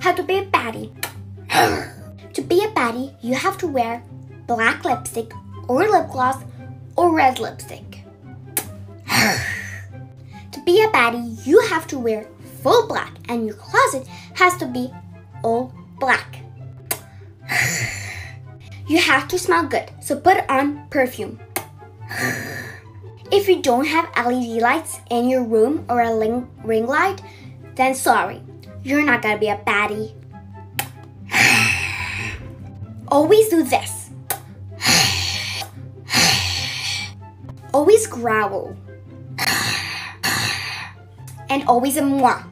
how to be a baddie. to be a baddie, you have to wear black lipstick or lip gloss or red lipstick. to be a baddie, you have to wear full black and your closet has to be all black. you have to smell good, so put on perfume. If you don't have LED lights in your room or a ring, ring light, then sorry, you're not gonna be a baddie. Always do this. Always growl. And always a moi.